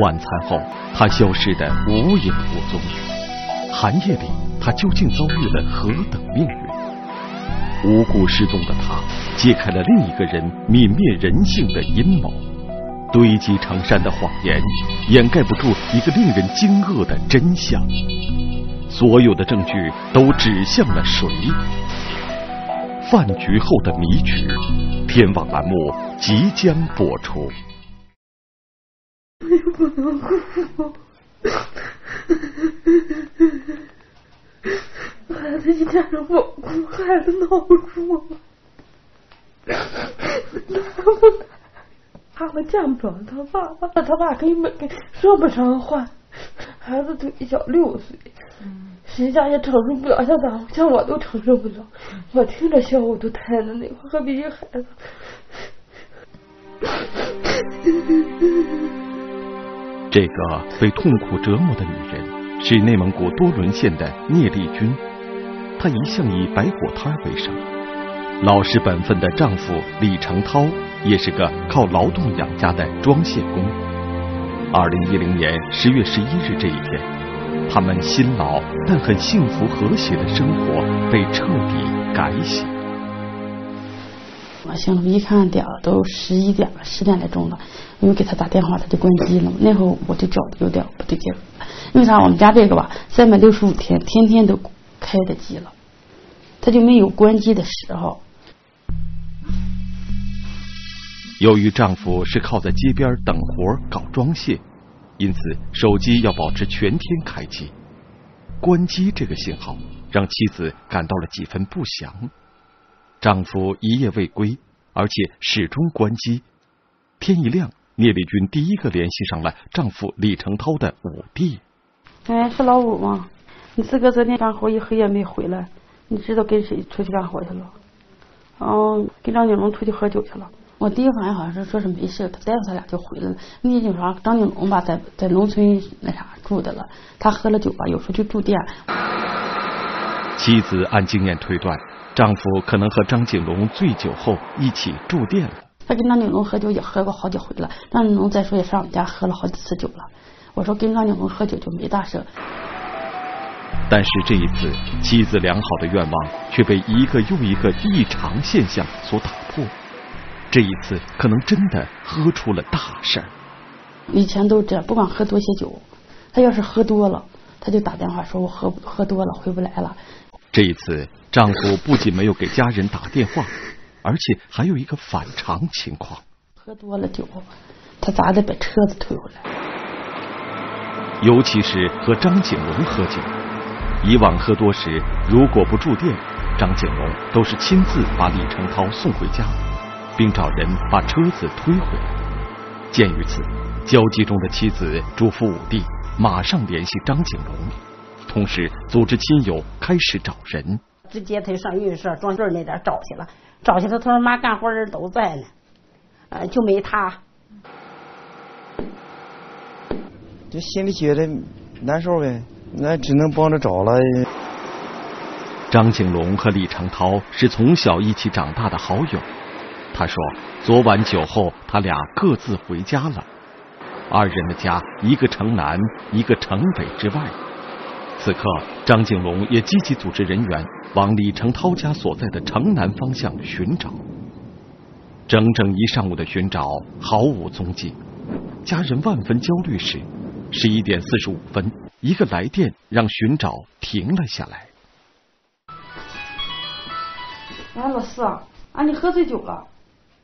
晚餐后，他消失的无影无踪。寒夜里，他究竟遭遇了何等命运？无故失踪的他，揭开了另一个人泯灭人性的阴谋。堆积成山的谎言，掩盖不住一个令人惊愕的真相。所有的证据都指向了谁？饭局后的谜局，天网栏目即将播出。不能哭，孩子一见着我哭，孩子闹不住，他不，他们见不着他爸爸，他爸根本跟说不上话。孩子腿小，六岁，谁家也承受不了，像咱像我都承受不了。我听着笑，我都太难那何必一孩子？这个被痛苦折磨的女人是内蒙古多伦县的聂丽君，她一向以摆果摊为生。老实本分的丈夫李成涛也是个靠劳动养家的装卸工。二零一零年十月十一日这一天，他们辛劳但很幸福和谐的生活被彻底改写。我行了，一看点儿都十一点了，十点来钟了。因为给他打电话，他就关机了。那会我就觉得有点不对劲，因为啥？我们家这个吧，三百六十五天，天天都开着机了，他就没有关机的时候。由于丈夫是靠在街边等活搞装卸，因此手机要保持全天开机。关机这个信号让妻子感到了几分不祥。丈夫一夜未归，而且始终关机。天一亮，聂丽君第一个联系上了丈夫李成涛的五弟。哎，是老五吗？你自个昨天干活一黑夜没回来，你知道跟谁出去干活去了？哦，跟张景龙出去喝酒去了。我第一反应好像是说是没事，他带着他俩就回来了。那警察张景龙吧，在在农村那啥住的了，他喝了酒吧，有时候就住店。妻子按经验推断。丈夫可能和张景龙醉酒后一起住店了。他跟张景龙喝酒也喝过好几回了。张景龙再说也上我们家喝了好几次酒了。我说跟张景龙喝酒就没大事。但是这一次，妻子良好的愿望却被一个又一个异常现象所打破。这一次可能真的喝出了大事儿。以前都这样，不管喝多些酒，他要是喝多了，他就打电话说我喝喝多了回不来了。这一次。丈夫不仅没有给家人打电话，而且还有一个反常情况：喝多了酒，他咋得把车子推回来？尤其是和张景龙喝酒，以往喝多时如果不住店，张景龙都是亲自把李成涛送回家，并找人把车子推回来。鉴于此，焦急中的妻子嘱咐武弟马上联系张景龙，同时组织亲友开始找人。直接他就上运社庄队那点找去了，找去了，他说妈干活人都在呢，呃，就没他。就心里觉得难受呗，那只能帮着找了。张景龙和李长涛是从小一起长大的好友，他说昨晚酒后他俩各自回家了，二人的家一个城南，一个城北之外。此刻，张景龙也积极组织人员往李成涛家所在的城南方向寻找。整整一上午的寻找毫无踪迹，家人万分焦虑时，十一点四十五分，一个来电让寻找停了下来。哎，老四啊，啊你喝醉酒了，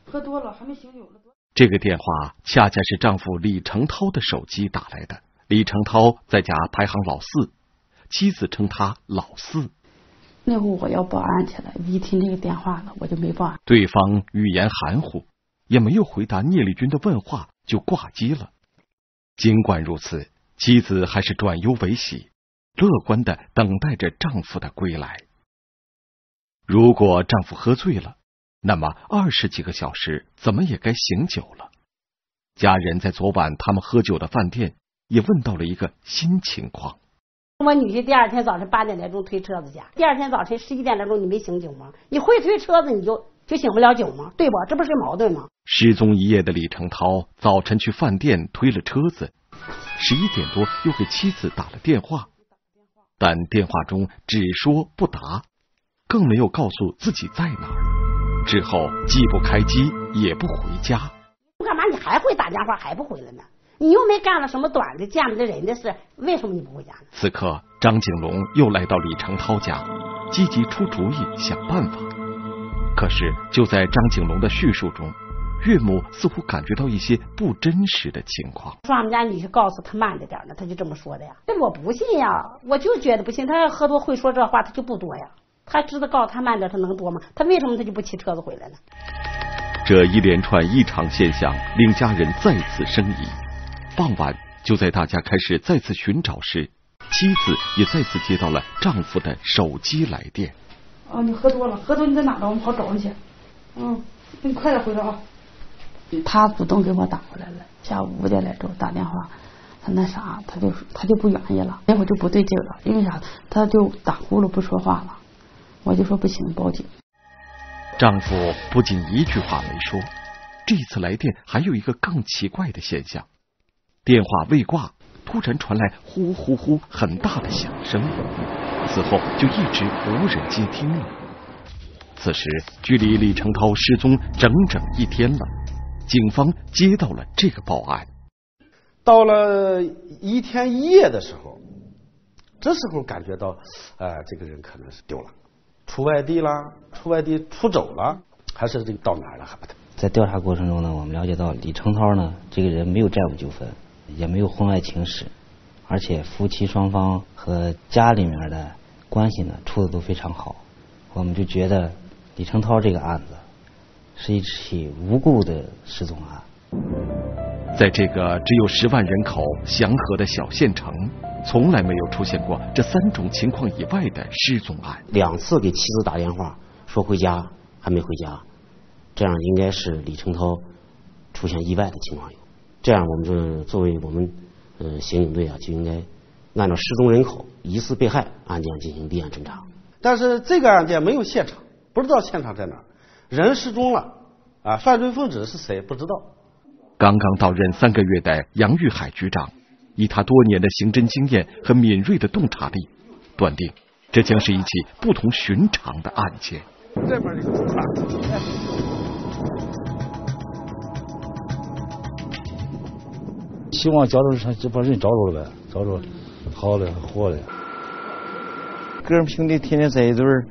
喝多了还没醒酒呢。这个电话恰恰是丈夫李成涛的手机打来的。李成涛在家排行老四。妻子称他老四。那会我要报案去了，一听这个电话了，我就没报案。对方语言含糊，也没有回答聂丽君的问话，就挂机了。尽管如此，妻子还是转忧为喜，乐观的等待着丈夫的归来。如果丈夫喝醉了，那么二十几个小时怎么也该醒酒了。家人在昨晚他们喝酒的饭店也问到了一个新情况。我女婿第二天早晨八点来钟推车子去，第二天早晨十一点来钟你没醒酒吗？你会推车子你就就醒不了酒吗？对不？这不是矛盾吗？失踪一夜的李成涛早晨去饭店推了车子，十一点多又给妻子打了电话，但电话中只说不答，更没有告诉自己在哪儿。之后既不开机，也不回家。干嘛？你还会打电话，还不回来呢？你又没干了什么短的见不得人的事，为什么你不回家呢？此刻，张景龙又来到李成涛家，积极出主意想办法。可是就在张景龙的叙述中。岳母似乎感觉到一些不真实的情况。说俺们家女婿告诉他慢着点呢，他就这么说的呀。这我不信呀，我就觉得不信。他要喝多会说这话，他就不多呀。他知道告诉他慢点，他能多吗？他为什么他就不骑车子回来呢？这一连串异常现象令家人再次生疑。傍晚，就在大家开始再次寻找时，妻子也再次接到了丈夫的手机来电。啊，你喝多了，喝多你在哪呢？我们好找你去。嗯，你快点回来啊。他主动给我打过来了，下午五点来钟打电话，他那啥，他就他就不愿意了，那会就不对劲了，因为啥？他就打呼噜不说话了，我就说不行，报警。丈夫不仅一句话没说，这次来电还有一个更奇怪的现象：电话未挂，突然传来呼呼呼很大的响声，此后就一直无人接听了。此时距离李成涛失踪整整一天了。警方接到了这个报案，到了一天一夜的时候，这时候感觉到，呃，这个人可能是丢了，出外地了，出外地出走了，还是这个到哪儿了还不得。在调查过程中呢，我们了解到李成涛呢，这个人没有债务纠纷，也没有婚外情史，而且夫妻双方和家里面的关系呢处的都非常好，我们就觉得李成涛这个案子。是一起无故的失踪案。在这个只有十万人口祥和的小县城，从来没有出现过这三种情况以外的失踪案。两次给妻子打电话说回家还没回家，这样应该是李成涛出现意外的情况有。这样我们就作为我们呃刑警队啊，就应该按照失踪人口、疑似被害案件进行立案侦查。但是这个案件没有现场，不知道现场在哪。人失踪了，啊，犯罪分子是谁不知道。刚刚到任三个月的杨玉海局长，以他多年的刑侦经验和敏锐的洞察力，断定这将是一起不同寻常的案件。这边这个希望交通上就把人找着了呗，找着好的活的。哥们兄弟天天在一堆儿，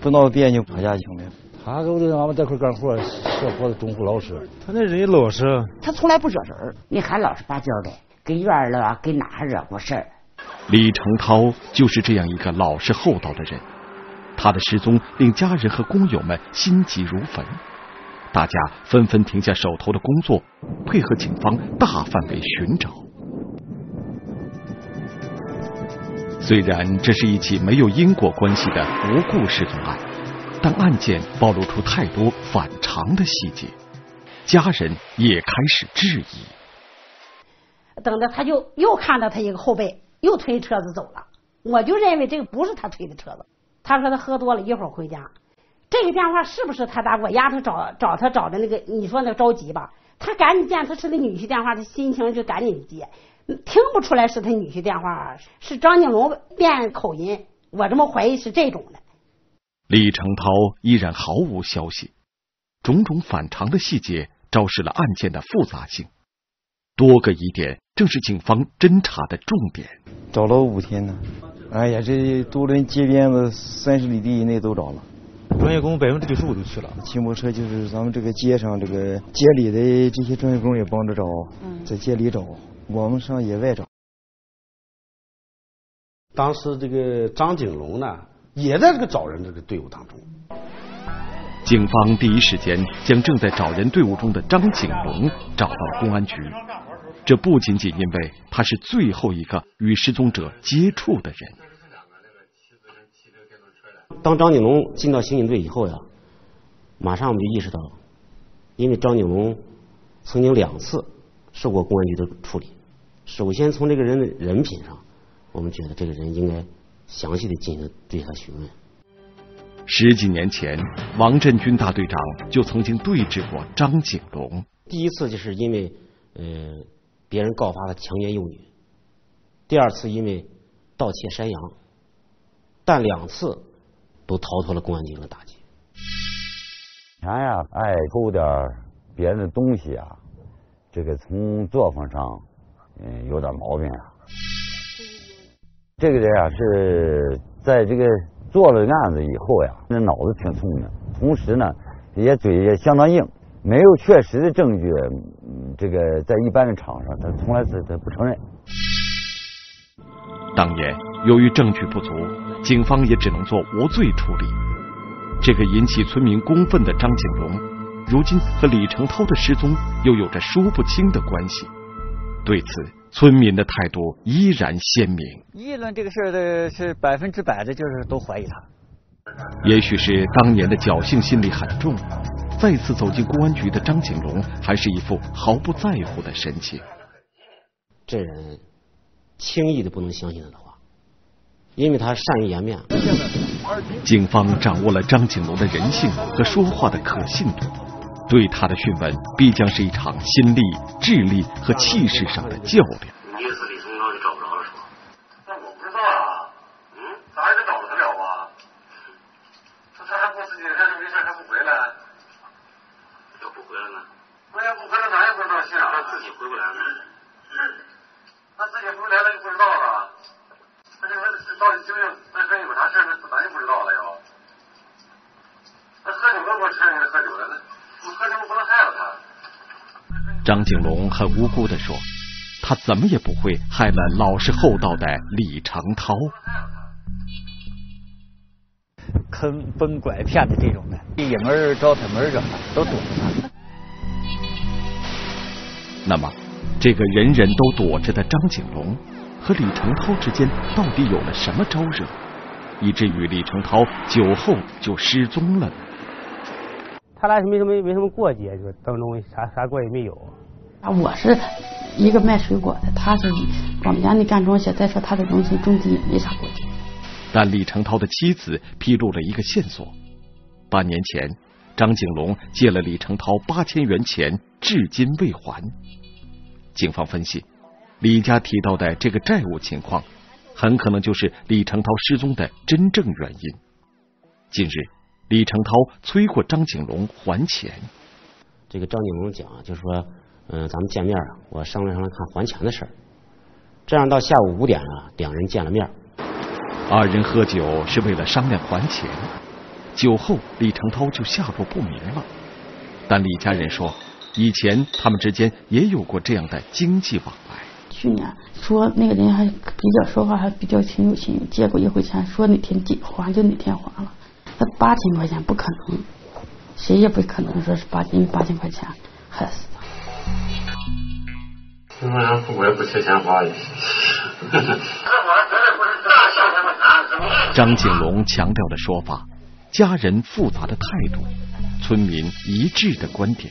不闹别扭，吵架兄弟。他跟我在俺们在一块干活，小伙子忠厚老实。他那人也老实，他从来不惹人。你还老实巴交的，跟院儿了，跟哪惹过事儿？李成涛就是这样一个老实厚道的人。他的失踪令家人和工友们心急如焚，大家纷纷停下手头的工作，配合警方大范围寻找。虽然这是一起没有因果关系的无故失踪案。但案件暴露出太多反常的细节，家人也开始质疑。等着他就又看到他一个后背又推车子走了，我就认为这个不是他推的车子。他说他喝多了一会儿回家，这个电话是不是他打？我丫头找找他找的那个，你说那着急吧？他赶紧见他是那女婿电话，他心情就赶紧接，听不出来是他女婿电话，是张景龙变口音，我这么怀疑是这种的。李成涛依然毫无消息，种种反常的细节昭示了案件的复杂性。多个疑点正是警方侦查的重点。找了五天呢，哎呀，这都伦街边子三十里地以内都找了。专业工百分之九十五都去了。骑摩托车就是咱们这个街上这个街里的这些专业工也帮着找，在街里找，我们上野外找。当时这个张景龙呢？也在这个找人这个队伍当中，警方第一时间将正在找人队伍中的张景龙找到公安局。这不仅仅因为他是最后一个与失踪者接触的人。当张景龙进到刑警队以后呀，马上我们就意识到，因为张景龙曾经两次受过公安局的处理。首先从这个人的人品上，我们觉得这个人应该。详细的进行对他询问。十几年前，王振军大队长就曾经对峙过张景龙。第一次就是因为呃别人告发他强奸幼女，第二次因为盗窃山羊，但两次都逃脱了公安局的打击。前呀，爱偷点别人的东西啊，这个从作风上，嗯，有点毛病啊。这个人啊，是在这个做了案子以后呀，那脑子挺聪明，同时呢，也嘴也相当硬。没有确实的证据，这个在一般的场上，他从来是他不承认。当年由于证据不足，警方也只能做无罪处理。这个引起村民公愤的张景荣，如今和李成涛的失踪又有着说不清的关系。对此，村民的态度依然鲜明。议论这个事儿的是百分之百的，就是都怀疑他。也许是当年的侥幸心理很重。再次走进公安局的张景龙，还是一副毫不在乎的神情。这人轻易的不能相信他的话，因为他善于颜面。警方掌握了张景龙的人性和说话的可信度，对他的讯问必将是一场心力、智力和气势上的较量。你意思李松涛你找不着了是吧？那我不知道啊，嗯，咋还得找得了。啊？他他还不自己还是没事还不回来？要不回来呢？那要不回来，咱也不知道信啊。他自己回不来呢？他自己回不来，咱就不知道了。他这个到底究竟本身有啥事那咱就不知道了又。那喝酒了不承认喝酒了，那喝酒不能害了他。张景龙很无辜的说：“他怎么也不会害了老实厚道的李成涛。”坑蒙拐骗的这种的，一门招他门惹的，都躲着他。那么，这个人人都躲着的张景龙和李成涛之间到底有了什么招惹，以至于李成涛酒后就失踪了呢？他俩是没什么没什么过节，就当中啥啥过也没有。啊，我是一个卖水果的，他是我们家那干装修，再说他的农村种地也没啥过节。但李成涛的妻子披露了一个线索：半年前，张景龙借了李成涛八千元钱，至今未还。警方分析，李家提到的这个债务情况，很可能就是李成涛失踪的真正原因。近日，李成涛催过张景龙还钱。这个张景龙讲，就是说，嗯，咱们见面，我商量商量看还钱的事儿。这样到下午五点啊，两人见了面。二人喝酒是为了商量还钱，酒后李成涛就下落不明了。但李家人说，以前他们之间也有过这样的经济往来。去年说那个人还比较说话还比较挺有信用，借过一回钱，说哪天还就哪天还了。那八千块钱不可能，谁也不可能说是八千八千块钱害死他。那俺富贵不缺钱花也。张景龙强调的说法，家人复杂的态度，村民一致的观点，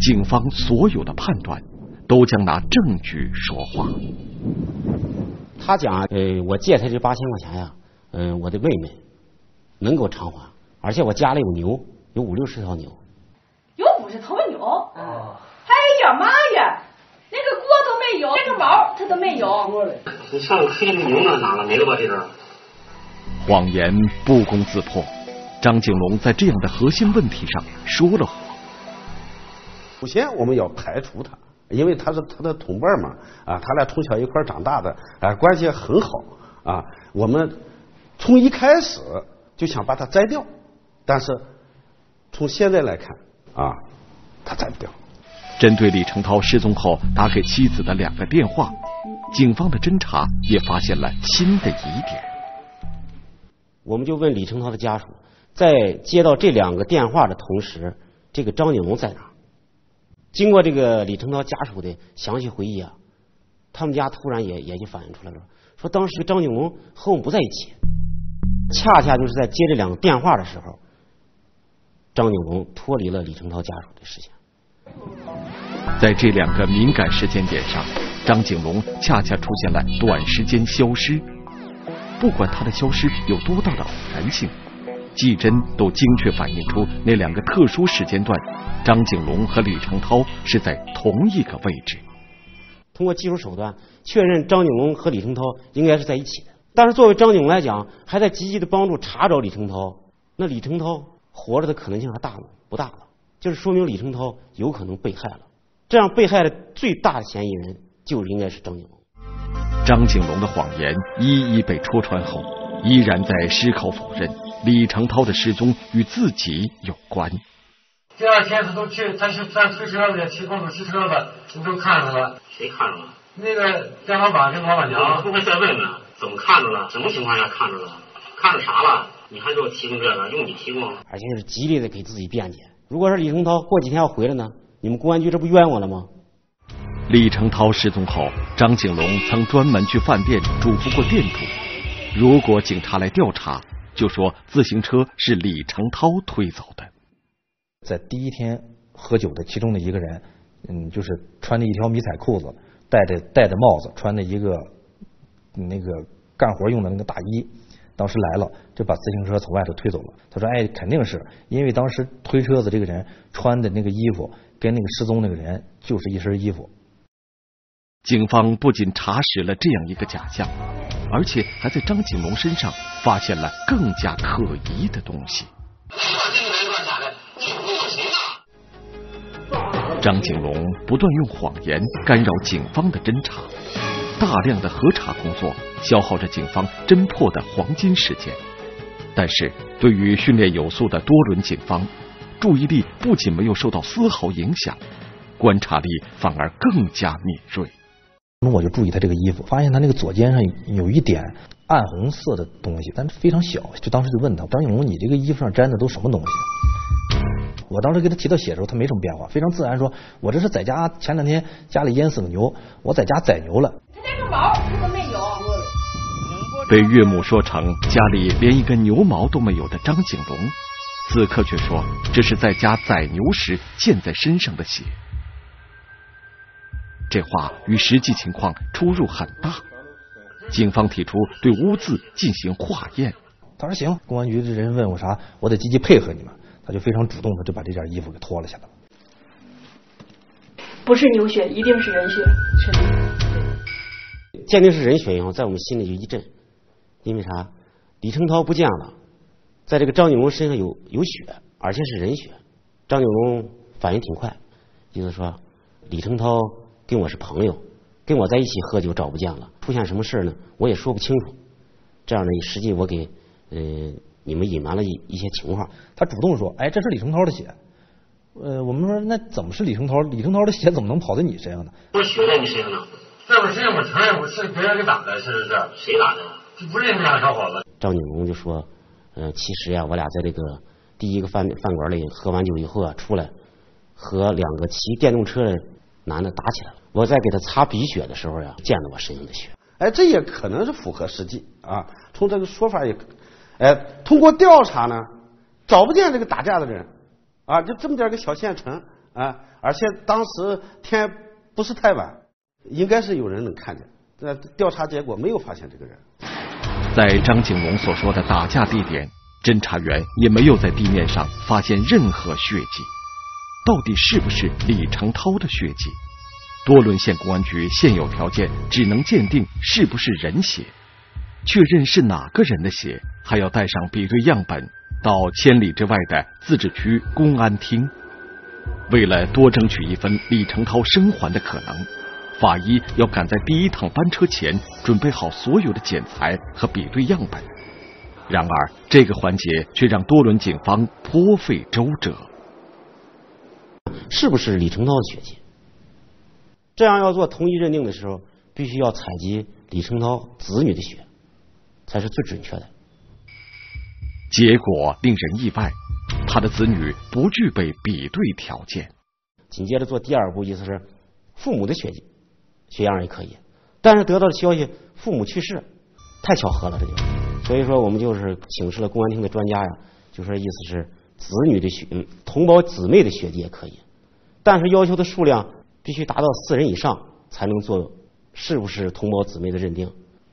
警方所有的判断，都将拿证据说话。他讲，呃，我借他这八千块钱呀，嗯，我的妹妹能够偿还，而且我家里有牛，有五六十头牛。有五十头牛？哦。哎呀妈呀，那个锅都没有，连个毛他都没有。你上黑牛那？哪了？没了吧？这个。谎言不攻自破，张景龙在这样的核心问题上说了谎。首先，我们要排除他，因为他是他的同伴嘛，啊，他俩从小一块长大的，啊，关系很好，啊，我们从一开始就想把他摘掉，但是从现在来看，啊，他摘不掉。针对李成涛失踪后打给妻子的两个电话，警方的侦查也发现了新的疑点。我们就问李成涛的家属，在接到这两个电话的同时，这个张景龙在哪？经过这个李成涛家属的详细回忆啊，他们家突然也也就反映出来了，说当时张景龙和我们不在一起，恰恰就是在接这两个电话的时候，张景龙脱离了李成涛家属的视线。在这两个敏感时间点上，张景龙恰恰出现了短时间消失。不管他的消失有多大的偶然性，技侦都精确反映出那两个特殊时间段，张景龙和李成涛是在同一个位置。通过技术手段确认张景龙和李成涛应该是在一起的。但是作为张景龙来讲，还在积极的帮助查找李成涛，那李成涛活着的可能性还大吗？不大了，就是说明李成涛有可能被害了。这样被害的最大的嫌疑人就应该是张景龙。张景龙的谎言一一被戳穿后，依然在矢口否认李成涛的失踪与自己有关。第二天他都去，他去他推车子，骑公主骑车子，你都看着了。谁看着了？那个店老板跟老板娘。不会再问呢？怎么看着了？什么情况下看着了？看着啥了？你还给我提供这个？用你提供？而且是极力的给自己辩解。如果是李成涛过几天要回来呢？你们公安局这不冤枉了吗？李成涛失踪后，张景龙曾专门去饭店嘱咐过店主，如果警察来调查，就说自行车是李成涛推走的。在第一天喝酒的其中的一个人，嗯，就是穿着一条迷彩裤子，戴着戴着帽子，穿着一个那个干活用的那个大衣，当时来了就把自行车从外头推走了。他说：“哎，肯定是因为当时推车子这个人穿的那个衣服跟那个失踪那个人就是一身衣服。”警方不仅查实了这样一个假象，而且还在张景龙身上发现了更加可疑的东西。张景龙不断用谎言干扰警方的侦查，大量的核查工作消耗着警方侦破的黄金时间。但是，对于训练有素的多伦警方，注意力不仅没有受到丝毫影响，观察力反而更加敏锐。那我就注意他这个衣服，发现他那个左肩上有一点暗红色的东西，但是非常小。就当时就问他张景龙，你这个衣服上粘的都什么东西？我当时给他提到血的时候，他没什么变化，非常自然说：“我这是在家前两天家里淹死个牛，我在家宰牛了。”他连个毛他都没有。被岳母说成家里连一根牛毛都没有的张景龙，此刻却说这是在家宰牛时溅在身上的血。这话与实际情况出入很大。警方提出对污渍进行化验。他说：“行。”公安局的人问我啥，我得积极配合你们。他就非常主动的就把这件衣服给脱了下来。不是牛血，一定是人血。确定。鉴定是人血以后，在我们心里就一震，因为啥？李成涛不见了，在这个张景龙身上有有血，而且是人血。张景龙反应挺快，意思说李成涛跟我是朋友，跟我在一起喝酒找不见了，出现什么事呢？我也说不清楚。这样呢，实际我给嗯。你们隐瞒了一一些情况，他主动说：“哎，这是李成涛的血。”呃，我们说那怎么是李成涛？李成涛的血怎么能跑到你身上呢？我血在你身上呢，在我身上我承认我是别人给打的，是不是？谁打的？就不认识俩小伙子。张景龙就说：“呃，其实呀，我俩在这个第一个饭饭馆里喝完酒以后啊，出来和两个骑电动车的男的打起来了。我在给他擦鼻血的时候呀，溅到我身上的血。哎，这也可能是符合实际啊。从这个说法也。”哎，通过调查呢，找不见这个打架的人，啊，就这么点个小县城啊，而且当时天不是太晚，应该是有人能看见。这调查结果没有发现这个人。在张景龙所说的打架地点，侦查员也没有在地面上发现任何血迹。到底是不是李成涛的血迹？多伦县公安局现有条件只能鉴定是不是人血。确认是哪个人的血，还要带上比对样本到千里之外的自治区公安厅。为了多争取一分李成涛生还的可能，法医要赶在第一趟班车前准备好所有的检材和比对样本。然而，这个环节却让多伦警方颇费周折。是不是李成涛的血迹？这样要做同一认定的时候，必须要采集李成涛子女的血。才是最准确的。结果令人意外，他的子女不具备比对条件。紧接着做第二步，意思是父母的血迹血样也可以，但是得到的消息父母去世，太巧合了，这就。所以说我们就是请示了公安厅的专家呀，就说意思是子女的血，同胞姊妹的血迹也可以，但是要求的数量必须达到四人以上才能做是不是同胞姊妹的认定。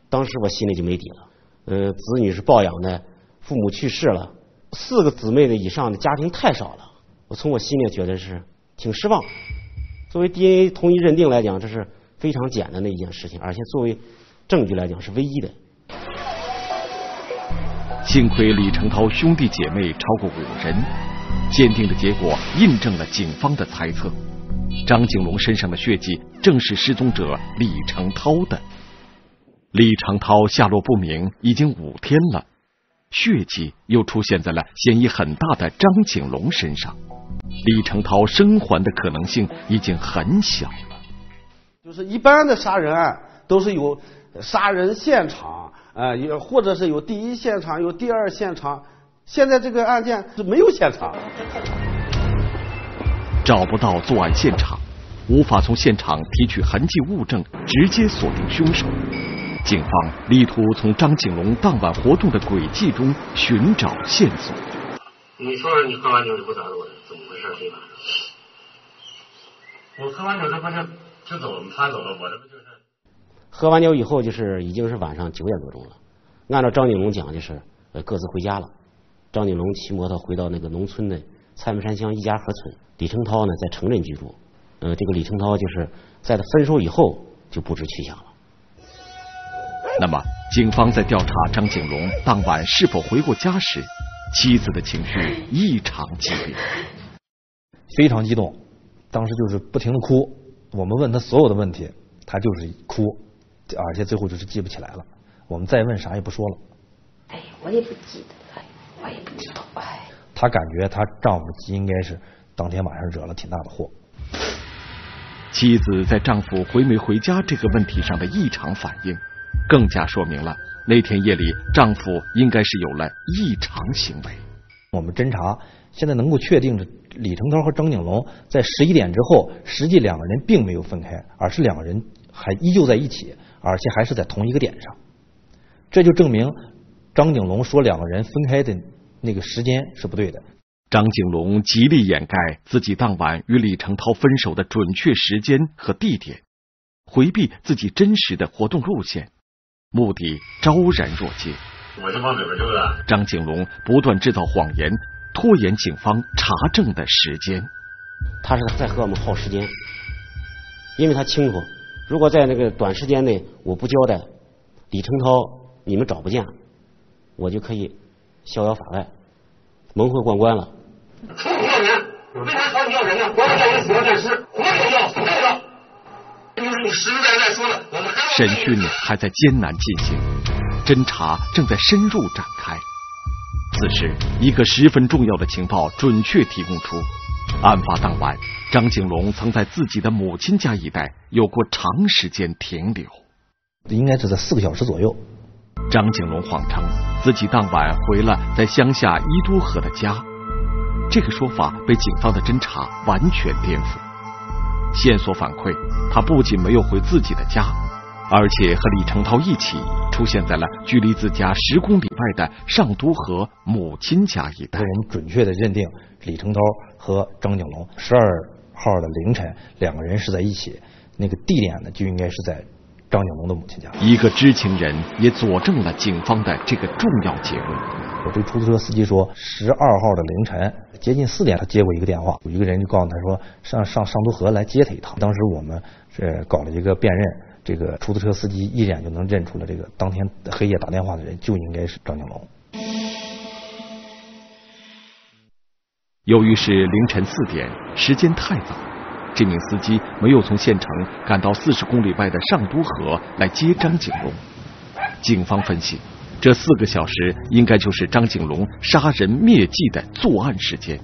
当时我心里就没底了。呃，子女是抱养的，父母去世了，四个姊妹的以上的家庭太少了。我从我心里觉得是挺失望。作为 DNA 同一认定来讲，这是非常简单的一件事情，而且作为证据来讲是唯一的。幸亏李成涛兄弟姐妹超过五人，鉴定的结果印证了警方的猜测。张景龙身上的血迹正是失踪者李成涛的。李成涛下落不明已经五天了，血迹又出现在了嫌疑很大的张景龙身上，李成涛生还的可能性已经很小。就是一般的杀人案都是有杀人现场，呃，有或者是有第一现场，有第二现场。现在这个案件是没有现场，找不到作案现场，无法从现场提取痕迹物证，直接锁定凶手。警方力图从张景龙当晚活动的轨迹中寻找线索。你说说，你喝完酒就不打我，怎么回事？对吧？我喝完酒这不是就走了，他走了，我这不就是？喝完酒以后就是已经是晚上九点多钟了。按照张景龙讲，就是呃各自回家了。张景龙骑摩托回到那个农村的蔡门山乡一家河村，李成涛呢在城镇居住。呃，这个李成涛就是在他分手以后就不知去向了。那么，警方在调查张景龙当晚是否回过家时，妻子的情绪异常激烈，非常激动，当时就是不停的哭。我们问他所有的问题，他就是哭，而且最后就是记不起来了。我们再问啥也不说了。哎，我也不记得了，我也不知道。哎，她感觉她丈夫应该是当天晚上惹了挺大的祸。妻子在丈夫回没回家这个问题上的异常反应。更加说明了那天夜里丈夫应该是有了异常行为。我们侦查现在能够确定的，李成涛和张景龙在十一点之后，实际两个人并没有分开，而是两个人还依旧在一起，而且还是在同一个点上。这就证明张景龙说两个人分开的那个时间是不对的。张景龙极力掩盖自己当晚与李成涛分手的准确时间和地点，回避自己真实的活动路线。目的昭然若揭，我就往里边溜达。张景龙不断制造谎言，拖延警方查证的时间。他是在和我们耗时间，因为他清楚，如果在那个短时间内我不交代，李成涛你们找不见，我就可以逍遥法外，蒙混过关了。出不要人，为啥找你要人呢？活着要人，死了暂时，活着要，死了要。就是你实实在在说了，我们还。审讯还在艰难进行，侦查正在深入展开。此时，一个十分重要的情报准确提供出：案发当晚，张景龙曾在自己的母亲家一带有过长时间停留，应该是在四个小时左右。张景龙谎称自己当晚回了在乡下伊都河的家，这个说法被警方的侦查完全颠覆。线索反馈，他不仅没有回自己的家。而且和李成涛一起出现在了距离自家十公里外的上都河母亲家一带。我们准确的认定李成涛和张景龙十二号的凌晨两个人是在一起，那个地点呢就应该是在张景龙的母亲家。一个知情人也佐证了警方的这个重要结论。我对出租车司机说，十二号的凌晨接近四点，他接过一个电话，有一个人就告诉他说上上上都河来接他一趟。当时我们是搞了一个辨认。这个出租车司机一眼就能认出了这个当天黑夜打电话的人，就应该是张景龙。由于是凌晨四点，时间太早，这名司机没有从县城赶到四十公里外的上都河来接张景龙。警方分析，这四个小时应该就是张景龙杀人灭迹的作案时间，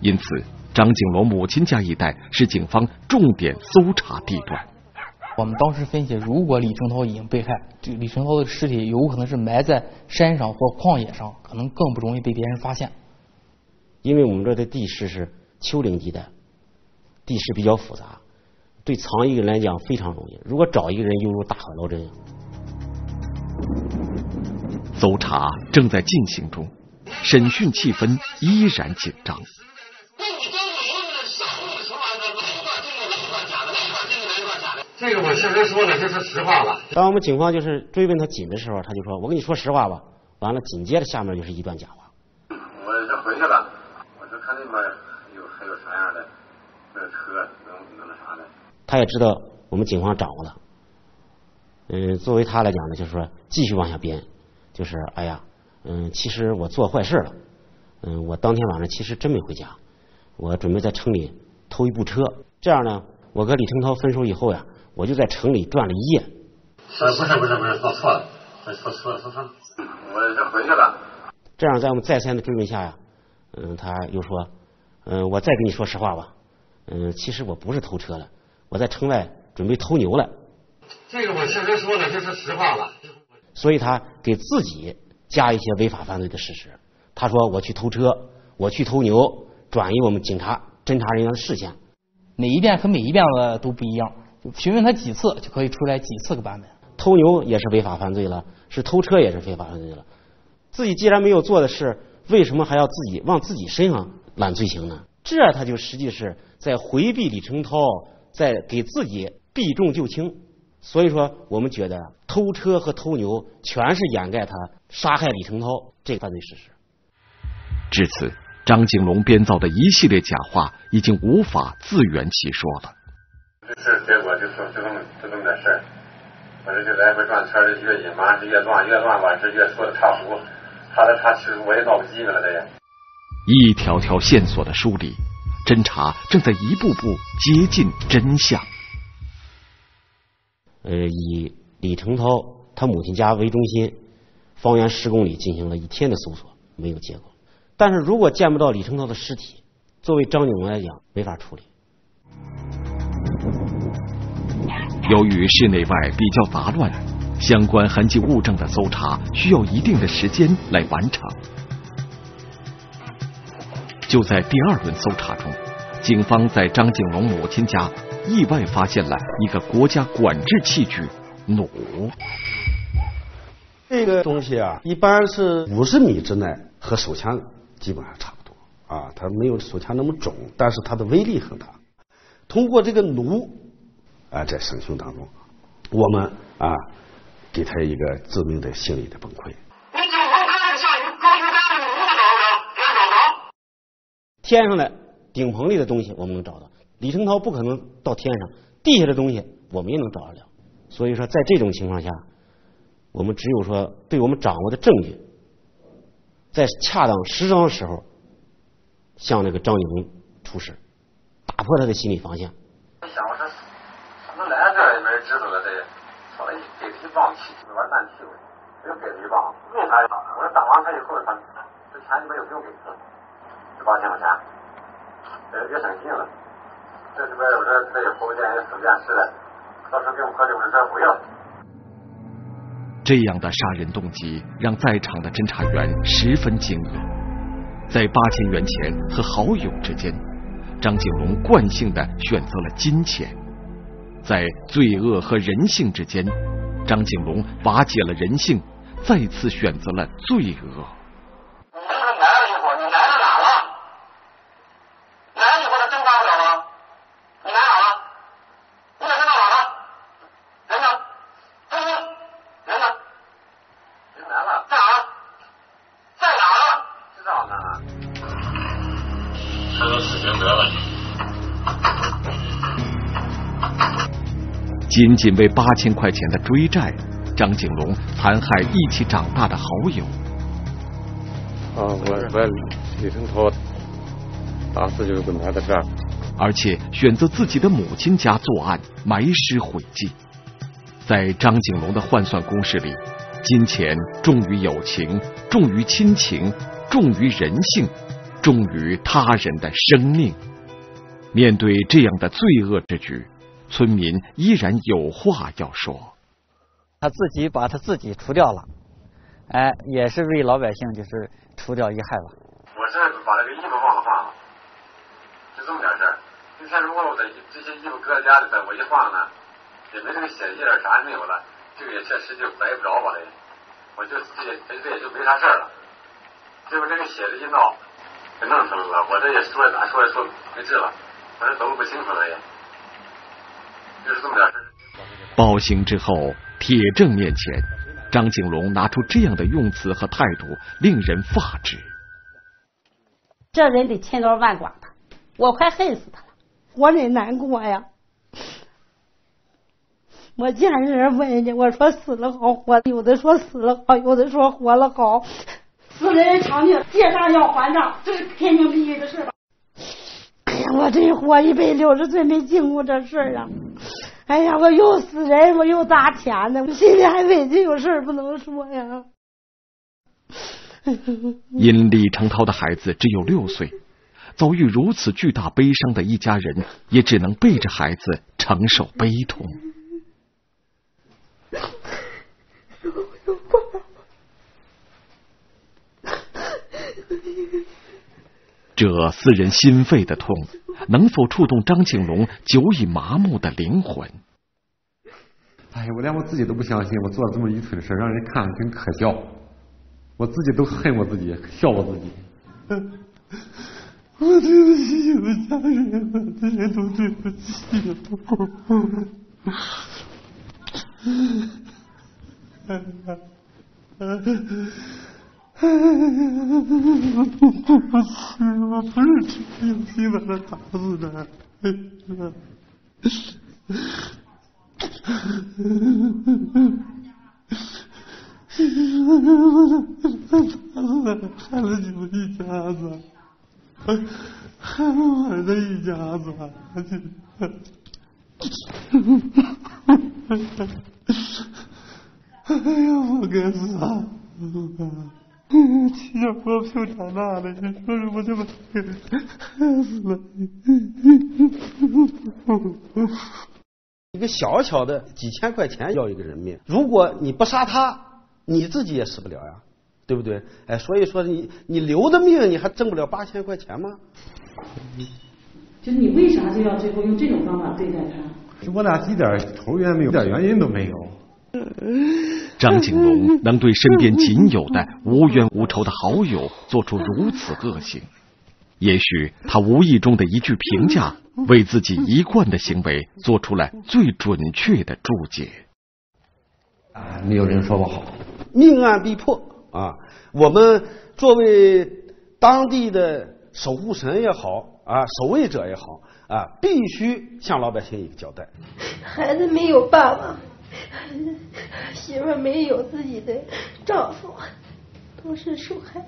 因此张景龙母亲家一带是警方重点搜查地段。我们当时分析，如果李成涛已经被害，这李成涛的尸体有可能是埋在山上或旷野上，可能更不容易被别人发现。因为我们这的地势是丘陵地带，地势比较复杂，对藏一个人来讲非常容易。如果找一个人，犹如大海捞针。搜查正在进行中，审讯气氛依然紧张。这个我确实说了，这是实话了。当我们警方就是追问他紧的时候，他就说：“我跟你说实话吧。”完了，紧接着下面就是一段假话。我就回去了，我就看那边有还有啥样的那车能能那啥的。他也知道我们警方掌握了。嗯，作为他来讲呢，就是说继续往下编，就是哎呀，嗯，其实我做坏事了，嗯，我当天晚上其实真没回家，我准备在城里偷一部车，这样呢，我跟李成涛分手以后呀，我就在城里转了一夜。呃，不是不是不是，说错了，说说错了说错了，我这回去了。这样在我们再三的追问下呀，嗯，他又说，嗯，我再跟你说实话吧，嗯，其实我不是偷车了，我在城外准备偷牛了。这个我确实说了，这是实话了。所以他给自己加一些违法犯罪的事实。他说我去偷车，我去偷牛，转移我们警察侦查人员的视线。每一遍和每一遍的都不一样，询问他几次就可以出来几次个版本。偷牛也是违法犯罪了，是偷车也是违法犯罪了。自己既然没有做的事，为什么还要自己往自己身上揽罪行呢？这他就实际是在回避李成涛，在给自己避重就轻。所以说，我们觉得偷车和偷牛全是掩盖他杀害李成涛这个犯罪事实。至此，张景龙编造的一系列假话已经无法自圆其说了。就说就这么就这么点事儿，我这就来回转圈，越隐瞒是越乱，越乱吧是越说的差不多，他的他其实我也闹不机灵了，这也。一条条线索的梳理，侦查正在一步步接近真相。呃，以李成涛他母亲家为中心，方圆十公里进行了一天的搜索，没有结果。但是如果见不到李成涛的尸体，作为张景龙来讲，没法处理。由于室内外比较杂乱，相关痕迹物证的搜查需要一定的时间来完成。就在第二轮搜查中，警方在张景龙母亲家。意外发现了一个国家管制器具——弩。这个东西啊，一般是五十米之内，和手枪基本上差不多啊。它没有手枪那么重，但是它的威力很大。通过这个弩啊，在审讯当中，我们啊，给他一个致命的心理的崩溃。天上的顶棚里的东西，我们能找到。李成涛不可能到天上，地下的东西我们也能找得了。所以说，在这种情况下，我们只有说，对我们掌握的证据，在恰当适当的时候，向那个张景龙出示，打破他的心理防线。我想我说，怎么来这也没人知道了，这说了一给他一棒，气玩烂气又给了一棒，为啥呀？我说打完他以后，他这钱你们又不用给他，十八千块钱，这别省心了。这里边有这这后电也四电视的，到时候给我们喝六十车不要。这样的杀人动机让在场的侦查员十分惊愕。在八千元钱和好友之间，张景龙惯性的选择了金钱；在罪恶和人性之间，张景龙瓦解了人性，再次选择了罪恶。仅仅为八千块钱的追债，张景龙残害一起长大的好友。啊，我我李成涛当时就是埋在这儿，而且选择自己的母亲家作案，埋尸毁迹。在张景龙的换算公式里，金钱重于友情，重于亲情，重于人性，重于他人的生命。面对这样的罪恶之举。村民依然有话要说。他自己把他自己除掉了，哎，也是为老百姓就是除掉一害吧。我是把那个衣服忘了换了，就这么点事儿。今天如果我的这些衣服搁在家里，我一换呢，也没这个血迹啥也没有了，这个也确实就怀疑不着我了。我就这也这也就没啥事儿了。结果这个血的一闹，给弄出来了。我这也说咋说也说没治了，我这走路不清楚了也。暴行之后，铁证面前，张景龙拿出这样的用词和态度，令人发指。这人得千刀万剐他，我快恨死他了，我真难过呀。我见人问人家，我说死了好活，有的说死了好，有的说活了好。死人偿命，借账要还账，这是天经地义的事吧？我这活一百六十岁没经过这事儿啊！哎呀，我又死人，我又砸钱呢，我心里还委屈，有事儿不能说呀。因李成涛的孩子只有六岁，遭遇如此巨大悲伤的一家人，也只能背着孩子承受悲痛。这撕人心肺的痛，能否触动张景龙久已麻木的灵魂？哎呀，我连我自己都不相信，我做了这么愚蠢的事，让人看了真可笑。我自己都恨我自己，笑我自己。我对不起我的家人，这些都对不起我。我不是有心把他打死的。害了你们一家子，害了我的一家子，哎呀，我该死啊！七小婆婆长大了，你说什么就把给害死了？一个小小的几千块钱要一个人命，如果你不杀他，你自己也死不了呀，对不对？哎，所以说你你留的命，你还挣不了八千块钱吗？就是你为啥就要最后用这种方法对待他？我俩一点仇怨没有，一点原因都没有。张景龙能对身边仅有的无冤无仇的好友做出如此恶行，也许他无意中的一句评价，为自己一贯的行为做出了最准确的注解。啊，没有人说不好，命案必破啊！我们作为当地的守护神也好啊，守卫者也好啊，必须向老百姓一个交代。孩子没有爸爸。媳妇没有自己的丈夫，都是受害。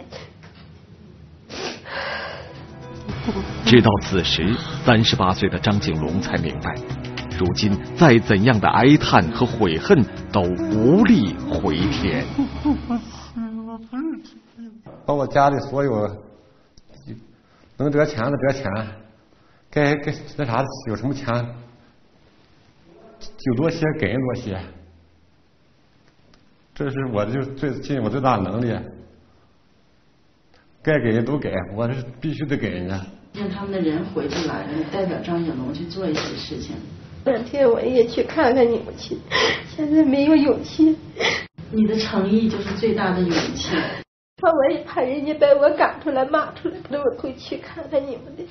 直到此时，三十八岁的张景龙才明白，如今再怎样的哀叹和悔恨都无力回天。把我家里所有能得钱的得钱，该该那啥有什么钱？就多些给人多些，这是我就最尽我最大的能力，该给人都给，我是必须得给人家。让他们的人回不来了，你代表张景龙去做一些事情。两天我也去看看你们去，现在没有勇气。你的诚意就是最大的勇气。怕我也怕人家把我赶出来骂出来，那我会去看看你们的。